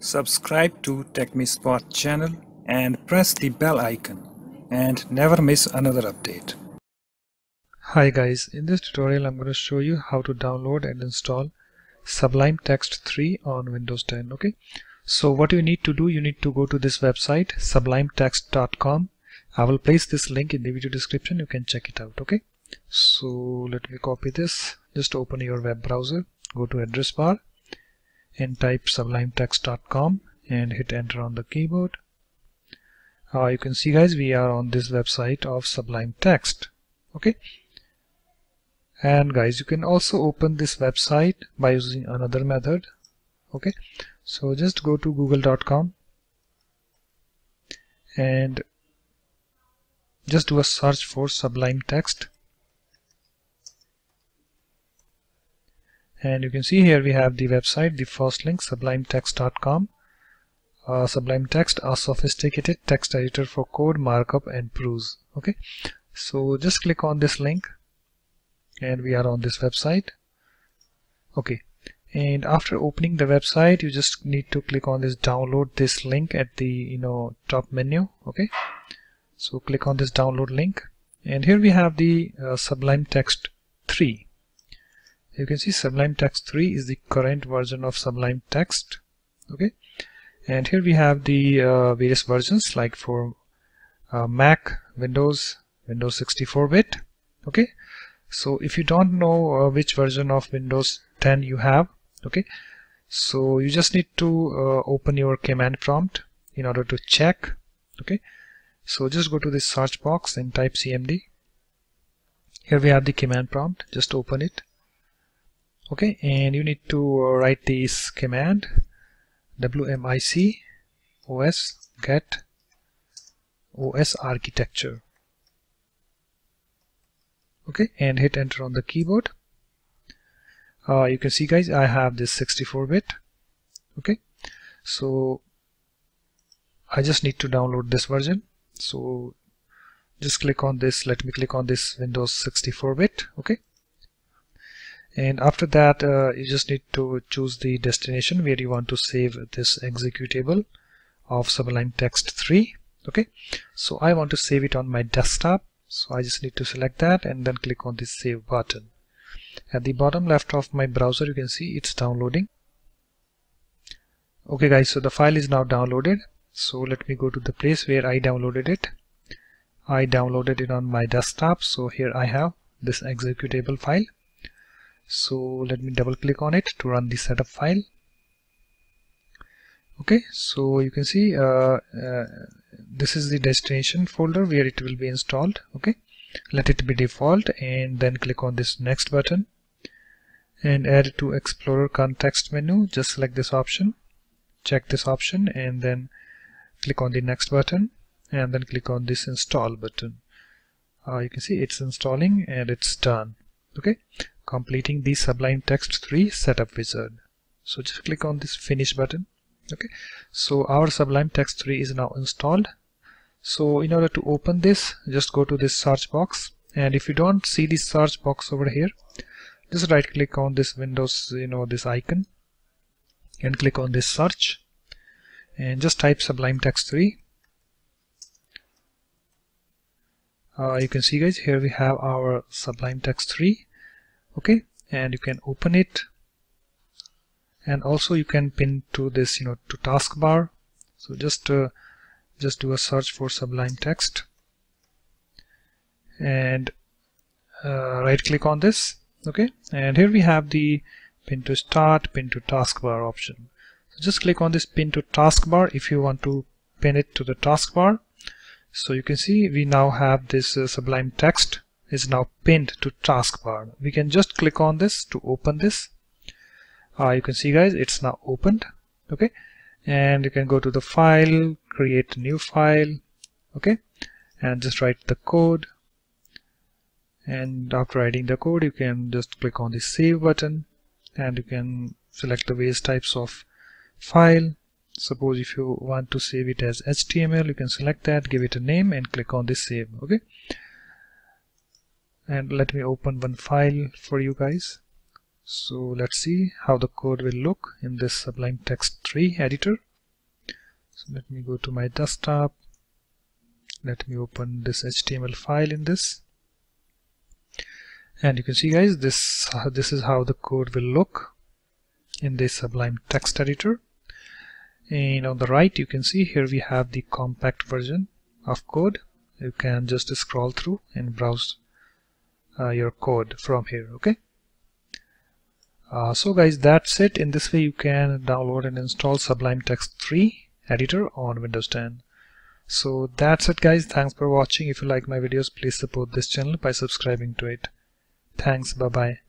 Subscribe to TechMeSpot channel and press the bell icon. And never miss another update. Hi guys, in this tutorial I'm going to show you how to download and install Sublime Text 3 on Windows 10 okay? So what you need to do you need to go to this website sublimetext.com I will place this link in the video description. You can check it out okay? So let me copy this. Just open your web browser. Go to address bar and type sublimetext.com and hit enter on the keyboard. Uh, you can see guys we are on this website of Sublime Text okay? And guys you can also open this website by using another method. Okay? So just go to google.com and just do a search for Sublime Text and you can see here we have the website the first link sublimetext.com uh, Sublime Text a sophisticated text editor for code markup and prose. Okay? So just click on this link and we are on this website. Okay. And after opening the website you just need to click on this download this link at the you know top menu. Okay? So click on this download link. And here we have the uh, Sublime Text 3 you can see Sublime Text 3 is the current version of Sublime Text okay? And here we have the uh, various versions like for uh, Mac Windows Windows 64 bit okay? So if you don't know uh, which version of Windows 10 you have okay? So you just need to uh, open your command prompt in order to check okay? So just go to this search box and type cmd here we have the command prompt. Just open it okay and you need to uh, write this command wmic os get os architecture. Okay and hit enter on the keyboard. Uh, you can see guys I have this 64 bit. Okay so I just need to download this version. So just click on this let me click on this Windows 64 bit. Okay and after that uh, you just need to choose the destination where you want to save this executable of Sublime Text 3 okay? So I want to save it on my desktop. So I just need to select that and then click on this save button. At the bottom left of my browser you can see it's downloading. Okay guys so the file is now downloaded. So let me go to the place where I downloaded it. I downloaded it on my desktop. So here I have this executable file so let me double click on it to run the setup file. Okay so you can see uh, uh, this is the destination folder where it will be installed okay? Let it be default and then click on this next button and add to explorer context menu just select this option check this option and then click on the next button and then click on this install button. Uh, you can see it's installing and it's done okay completing the Sublime Text 3 setup wizard. So just click on this finish button. Okay. So our Sublime Text 3 is now installed. So in order to open this just go to this search box. And if you don't see the search box over here just right click on this Windows you know this icon and click on this search. And just type Sublime Text 3 uh, you can see guys here we have our Sublime Text 3 okay? And you can open it. And also you can pin to this you know to taskbar. So just uh, just do a search for Sublime Text. And uh, right click on this. Okay? And here we have the pin to start pin to taskbar option. So just click on this pin to taskbar if you want to pin it to the taskbar. So you can see we now have this uh, Sublime Text is now pinned to taskbar. We can just click on this to open this. Uh, you can see guys it's now opened. Okay. And you can go to the file create a new file. Okay. And just write the code. And after writing the code you can just click on the save button. And you can select the various types of file. Suppose if you want to save it as HTML you can select that give it a name and click on the save. Okay and let me open one file for you guys. So let's see how the code will look in this Sublime Text 3 editor. So let me go to my desktop. Let me open this HTML file in this. And you can see guys this this is how the code will look in this Sublime text editor. And on the right you can see here we have the compact version of code. You can just scroll through and browse uh, your code from here okay? Uh, so guys that's it. In this way you can download and install Sublime Text 3 editor on Windows 10 so that's it guys. Thanks for watching. If you like my videos please support this channel by subscribing to it. Thanks. Bye bye